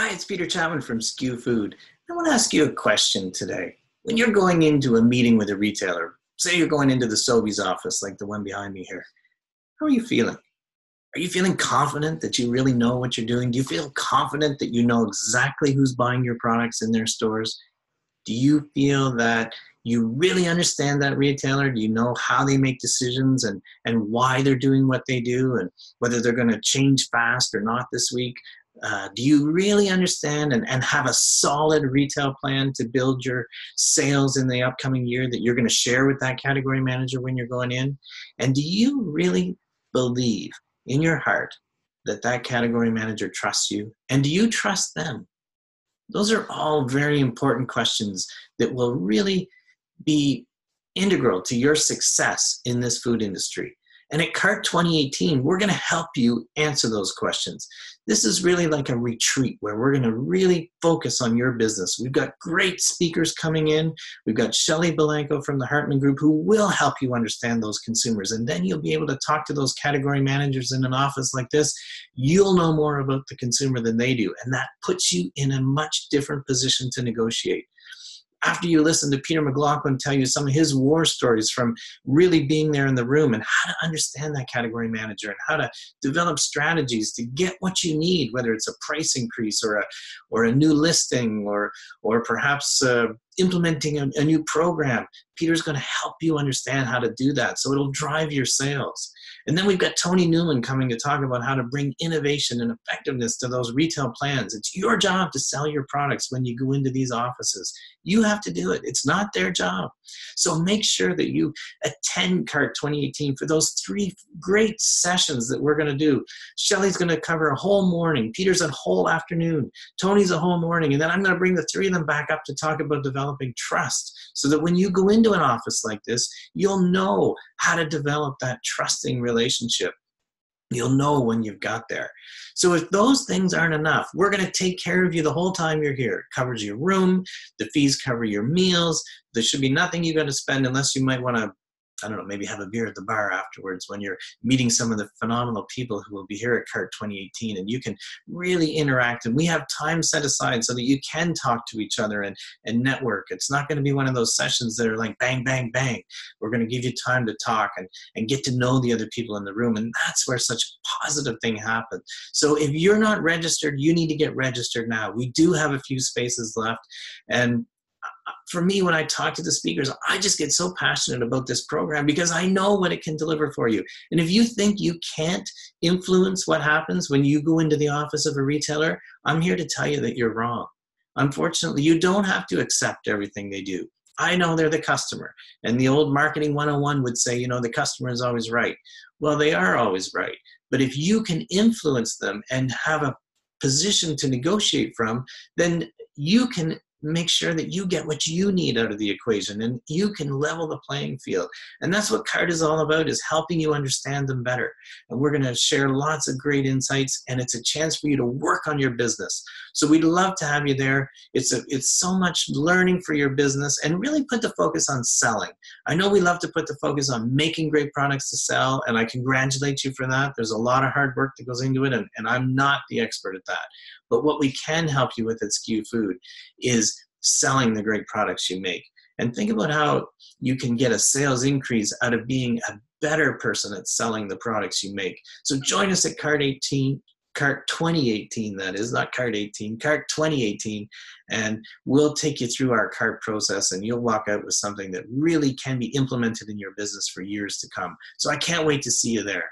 Hi, it's Peter Chapman from SKU Food. I want to ask you a question today. When you're going into a meeting with a retailer, say you're going into the Sobeys office, like the one behind me here, how are you feeling? Are you feeling confident that you really know what you're doing? Do you feel confident that you know exactly who's buying your products in their stores? Do you feel that you really understand that retailer? Do you know how they make decisions and, and why they're doing what they do and whether they're going to change fast or not this week? Uh, do you really understand and, and have a solid retail plan to build your sales in the upcoming year that you're going to share with that category manager when you're going in? And do you really believe in your heart that that category manager trusts you? And do you trust them? Those are all very important questions that will really be integral to your success in this food industry. And at CART 2018, we're going to help you answer those questions. This is really like a retreat where we're going to really focus on your business. We've got great speakers coming in. We've got Shelley Balanko from the Hartman Group who will help you understand those consumers. And then you'll be able to talk to those category managers in an office like this. You'll know more about the consumer than they do. And that puts you in a much different position to negotiate after you listen to Peter McLaughlin tell you some of his war stories from really being there in the room and how to understand that category manager and how to develop strategies to get what you need, whether it's a price increase or a or a new listing or or perhaps uh, implementing a, a new program. Peter's going to help you understand how to do that, so it'll drive your sales. And then we've got Tony Newman coming to talk about how to bring innovation and effectiveness to those retail plans. It's your job to sell your products when you go into these offices. You have to do it. It's not their job. So make sure that you attend CART 2018 for those three great sessions that we're going to do. Shelley's going to cover a whole morning. Peter's a whole afternoon. Tony's a whole morning. And then I'm going to bring the three of them back up to talk about developing trust so that when you go into an office like this, you'll know how to develop that trusting relationship you'll know when you've got there. So if those things aren't enough, we're going to take care of you the whole time you're here. It covers your room, the fees cover your meals. There should be nothing you're going to spend unless you might want to I don't know, maybe have a beer at the bar afterwards when you're meeting some of the phenomenal people who will be here at CART 2018 and you can really interact. And we have time set aside so that you can talk to each other and, and network. It's not going to be one of those sessions that are like bang, bang, bang. We're going to give you time to talk and, and get to know the other people in the room. And that's where such positive thing happens. So if you're not registered, you need to get registered now. We do have a few spaces left. And for me, when I talk to the speakers, I just get so passionate about this program because I know what it can deliver for you. And if you think you can't influence what happens when you go into the office of a retailer, I'm here to tell you that you're wrong. Unfortunately, you don't have to accept everything they do. I know they're the customer. And the old marketing 101 would say, you know, the customer is always right. Well, they are always right. But if you can influence them and have a position to negotiate from, then you can make sure that you get what you need out of the equation and you can level the playing field. And that's what CART is all about is helping you understand them better. And we're going to share lots of great insights and it's a chance for you to work on your business. So we'd love to have you there. It's a it's so much learning for your business and really put the focus on selling. I know we love to put the focus on making great products to sell and i congratulate you for that. There's a lot of hard work that goes into it and, and i'm not the expert at that but what we can help you with at SKU Food is selling the great products you make. And think about how you can get a sales increase out of being a better person at selling the products you make. So join us at CART 18, CART 2018, that is, not CART 18, CART 2018, and we'll take you through our CART process and you'll walk out with something that really can be implemented in your business for years to come. So I can't wait to see you there.